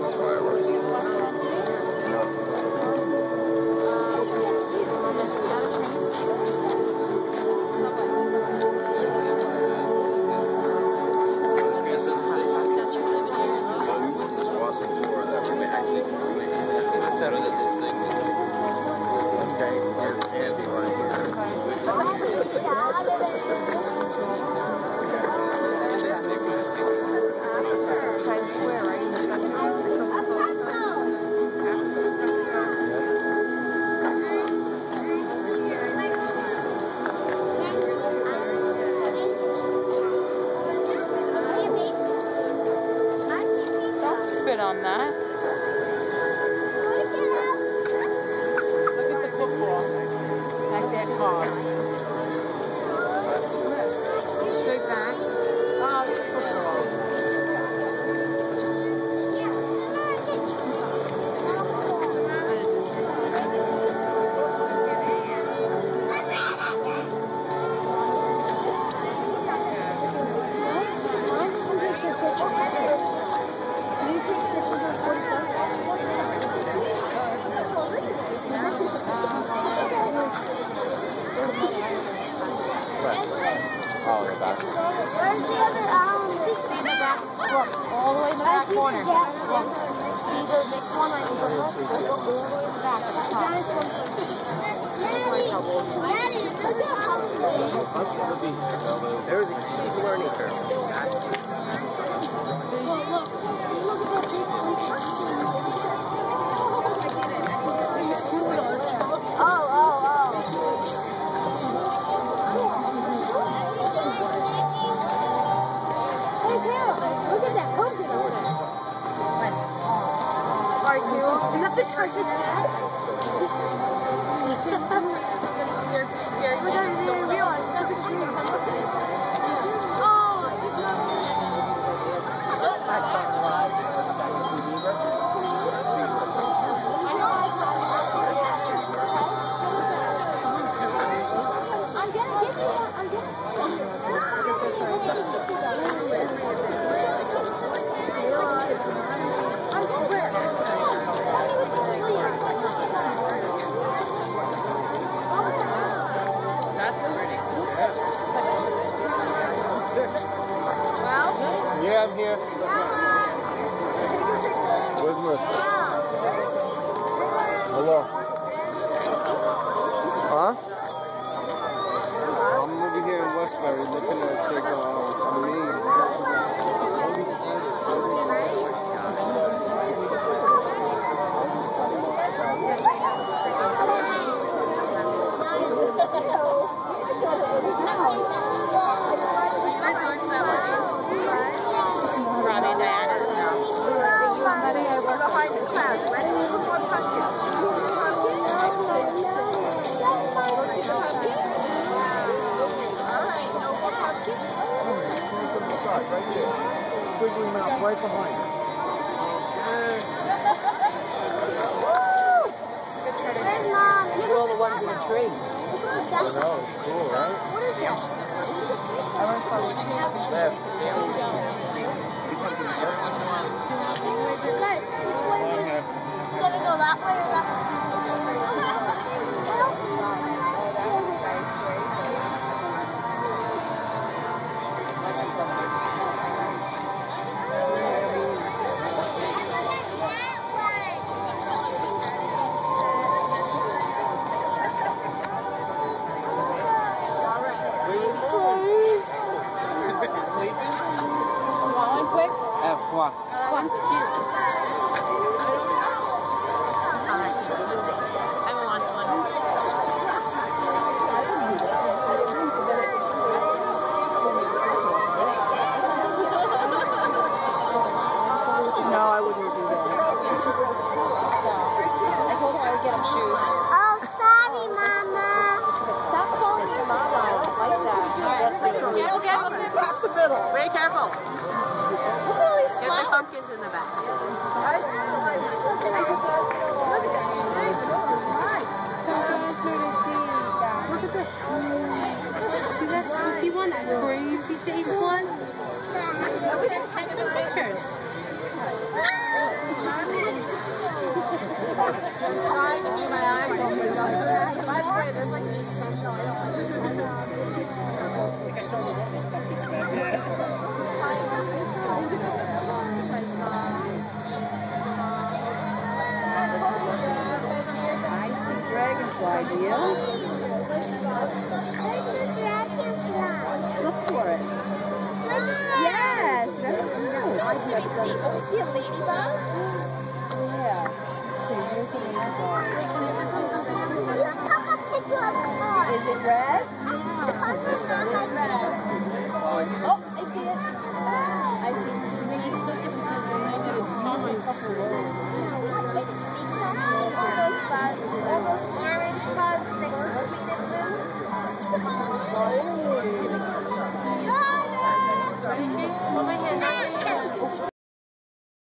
Texas fireworks. On that. Look at the football. Like that car. Corner. Look, see the next one I can look, look all the way back at the top. Daddy, look at how There's a huge learning curve. Oh, Look at you. Oh, I just I'm gonna give you one. I'm That's I'm here. Where's Murph? Hello. Huh? I'm over here in Westbury looking at take uh, a maid. Robbie and Diana. Behind the clouds. Ready? One more pumpkin. Right there. Squiggly mouth right behind it. Where's mom? Look at all the ones in the tree. I know, it's cool, right? What is that? Left. See how Guys, pumpkins in the back. Look at this. See that spooky one? That crazy face one? Look at Take some pictures. I'm trying to keep my eyes open. By the way, there's like eight cents on I see dragonfly, do you? Look for it. Yes, see? Oh, see a ladybug? Yeah. Let's see, here's the ladybug. The. Is it? The red.